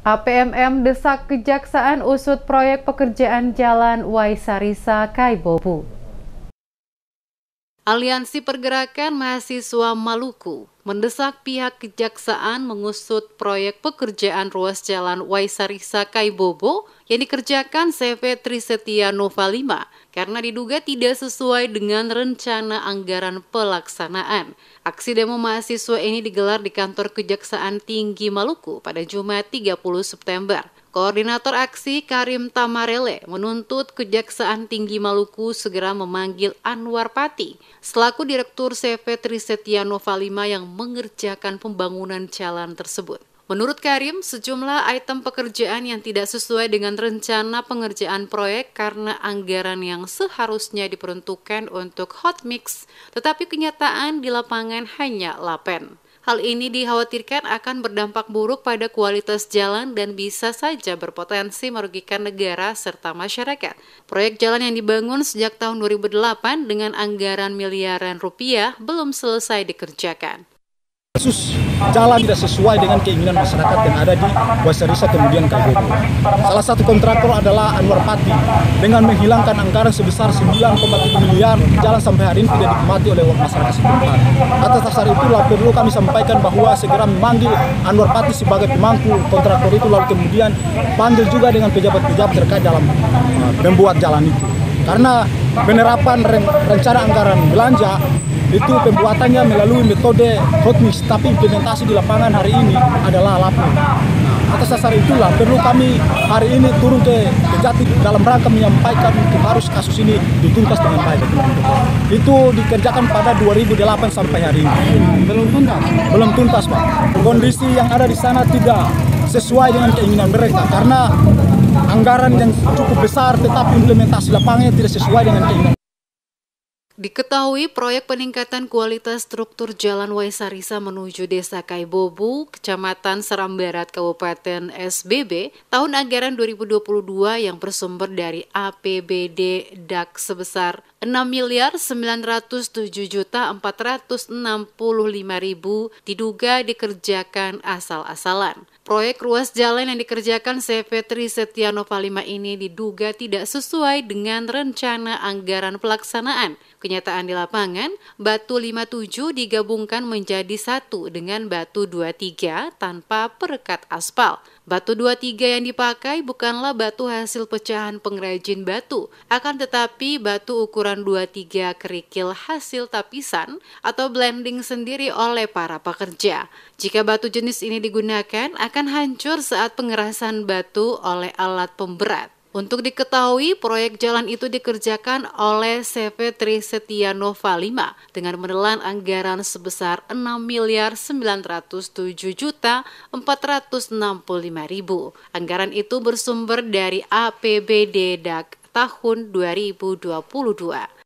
APMM desak kejaksaan usut proyek pekerjaan jalan Waisarisa Kaibobu. Aliansi Pergerakan Mahasiswa Maluku mendesak pihak kejaksaan mengusut proyek pekerjaan ruas jalan Waisarisa Kaibobo yang dikerjakan CV Trisetia Nova 5 karena diduga tidak sesuai dengan rencana anggaran pelaksanaan. Aksi demo mahasiswa ini digelar di kantor Kejaksaan Tinggi Maluku pada Jumat 30 September. Koordinator aksi Karim Tamarele menuntut Kejaksaan Tinggi Maluku segera memanggil Anwar Pati selaku Direktur CV Trisetia Nova 5 yang mengerjakan pembangunan jalan tersebut. Menurut Karim, sejumlah item pekerjaan yang tidak sesuai dengan rencana pengerjaan proyek karena anggaran yang seharusnya diperuntukkan untuk hot mix, tetapi kenyataan di lapangan hanya lapen. Hal ini dikhawatirkan akan berdampak buruk pada kualitas jalan dan bisa saja berpotensi merugikan negara serta masyarakat. Proyek jalan yang dibangun sejak tahun 2008 dengan anggaran miliaran rupiah belum selesai dikerjakan. Kasus jalan tidak sesuai dengan keinginan masyarakat yang ada di Wasarisa kemudian Kaibobo. Salah satu kontraktor adalah Anwar Pati dengan menghilangkan anggaran sebesar 9,7 miliar jalan sampai hari ini tidak dinikmati oleh masyarakat setempat. Atas dasar itulah perlu kami sampaikan bahwa segera memanggil Anwar Pati sebagai pemangku kontraktor itu lalu kemudian panggil juga dengan pejabat-pejabat terkait dalam uh, membuat jalan itu. Karena penerapan rencana anggaran belanja itu pembuatannya melalui metode hotmix tapi implementasi di lapangan hari ini adalah lapor. Nah, atas dasar itulah perlu kami hari ini turun ke Kejati dalam rangka menyampaikan untuk harus kasus ini dituntas dengan baik. Itu dikerjakan pada 2008 sampai hari ini. Belum tuntas? Belum tuntas Pak. Kondisi yang ada di sana tidak sesuai dengan keinginan mereka karena anggaran yang cukup besar tetapi implementasi lapangannya tidak sesuai dengan keinginan Diketahui proyek peningkatan kualitas struktur Jalan Waisarisa menuju Desa Kaibobu, Kecamatan Seram Barat, Kabupaten SBB, tahun anggaran 2022 yang bersumber dari APBD DAK sebesar 6 miliar 907 juta 465 ribu diduga dikerjakan asal-asalan. Proyek ruas jalan yang dikerjakan CV Trisetiano Palima ini diduga tidak sesuai dengan rencana anggaran pelaksanaan. Kenyataan di lapangan, batu 57 digabungkan menjadi satu dengan batu 23 tanpa perekat aspal. Batu 23 yang dipakai bukanlah batu hasil pecahan pengrajin batu, akan tetapi batu ukuran 23 kerikil hasil tapisan atau blending sendiri oleh para pekerja. Jika batu jenis ini digunakan, akan hancur saat pengerasan batu oleh alat pemberat. Untuk diketahui, proyek jalan itu dikerjakan oleh CV Trisetia Nova 5 dengan menelan anggaran sebesar 6 miliar 907 juta 465 ribu. Anggaran itu bersumber dari APBD DAK tahun 2022.